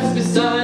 Just beside